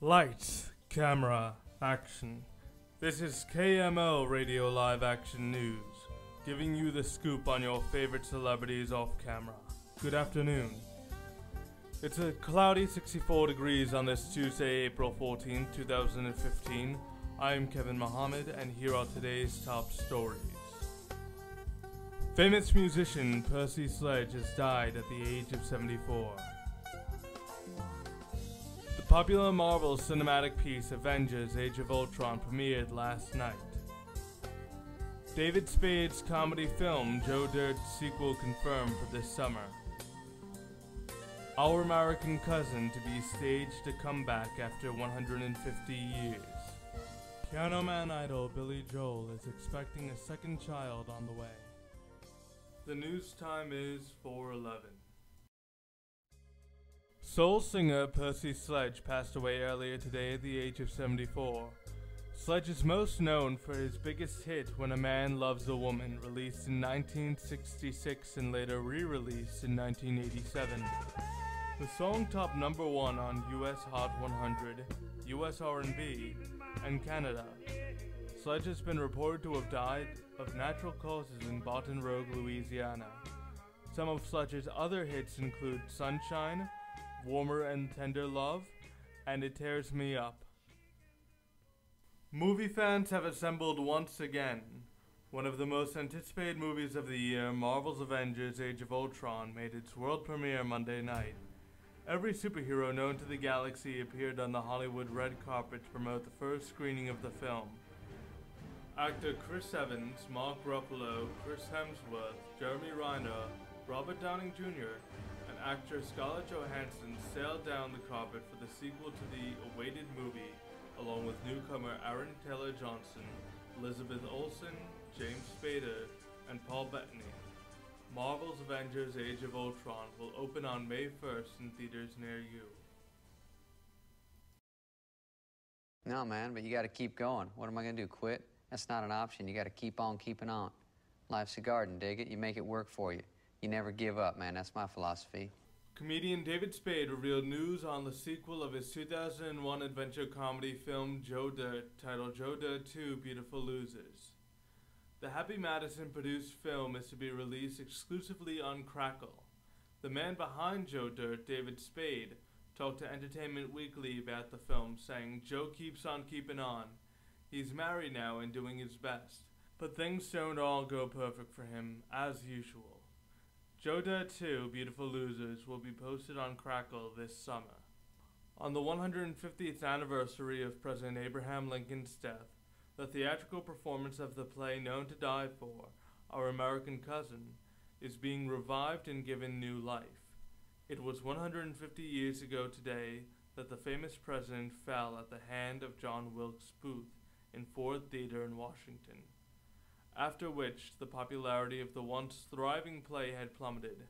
Lights, camera, action. This is KMO Radio Live Action News, giving you the scoop on your favorite celebrities off camera. Good afternoon. It's a cloudy 64 degrees on this Tuesday, April 14, 2015. I'm Kevin Mohammed, and here are today's top stories. Famous musician Percy Sledge has died at the age of 74. Popular Marvel cinematic piece Avengers Age of Ultron premiered last night. David Spade's comedy film Joe Dirt sequel confirmed for this summer. Our American Cousin to be staged a comeback after 150 years. Piano Man idol Billy Joel is expecting a second child on the way. The news time is 411. Soul singer Percy Sledge passed away earlier today at the age of 74. Sledge is most known for his biggest hit When a Man Loves a Woman, released in 1966 and later re-released in 1987. The song topped number 1 on US Hot 100, US R&B, and Canada. Sledge has been reported to have died of natural causes in Baton Rouge, Louisiana. Some of Sledge's other hits include Sunshine, Warmer and Tender Love, and It Tears Me Up. Movie fans have assembled once again. One of the most anticipated movies of the year, Marvel's Avengers Age of Ultron, made its world premiere Monday night. Every superhero known to the galaxy appeared on the Hollywood red carpet to promote the first screening of the film. Actor Chris Evans, Mark Ruffalo, Chris Hemsworth, Jeremy Renner, Robert Downing Jr., and actor Scarlett Johansson sailed down the carpet for the sequel to the awaited movie, along with newcomer Aaron Taylor Johnson, Elizabeth Olsen, James Spader, and Paul Bettany. Marvel's Avengers Age of Ultron will open on May 1st in theaters near you. No, man, but you got to keep going. What am I going to do? Quit? That's not an option. You got to keep on keeping on. Life's a garden, dig it? You make it work for you. You never give up, man. That's my philosophy. Comedian David Spade revealed news on the sequel of his 2001 adventure comedy film Joe Dirt, titled Joe Dirt 2 Beautiful Losers. The Happy Madison produced film is to be released exclusively on Crackle. The man behind Joe Dirt, David Spade, talked to Entertainment Weekly about the film, saying, Joe keeps on keeping on. He's married now and doing his best, but things don't all go perfect for him, as usual. Dirt 2 Beautiful Losers will be posted on Crackle this summer. On the 150th anniversary of President Abraham Lincoln's death, the theatrical performance of the play known to die for, Our American Cousin, is being revived and given new life. It was 150 years ago today that the famous president fell at the hand of John Wilkes Booth in Ford Theater in Washington. After which, the popularity of the once thriving play had plummeted.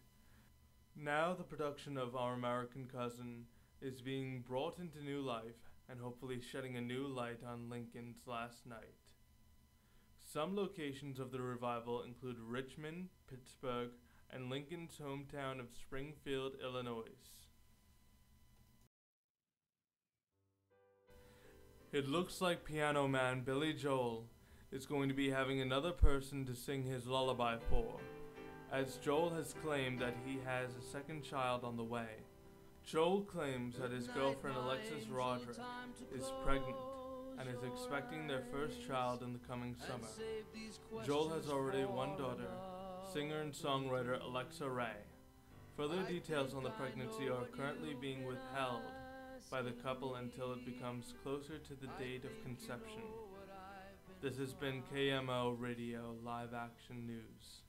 Now, the production of Our American Cousin is being brought into new life and hopefully shedding a new light on Lincoln's last night. Some locations of the revival include Richmond, Pittsburgh, and Lincoln's hometown of Springfield, Illinois. It looks like piano man Billy Joel is going to be having another person to sing his lullaby for, as Joel has claimed that he has a second child on the way. Joel claims that his girlfriend Alexis Roderick is pregnant and is expecting their first child in the coming summer. Joel has already one daughter, singer and songwriter Alexa Ray. Further details on the pregnancy are currently being withheld by the couple until it becomes closer to the date of conception. This has been KMO Radio Live Action News.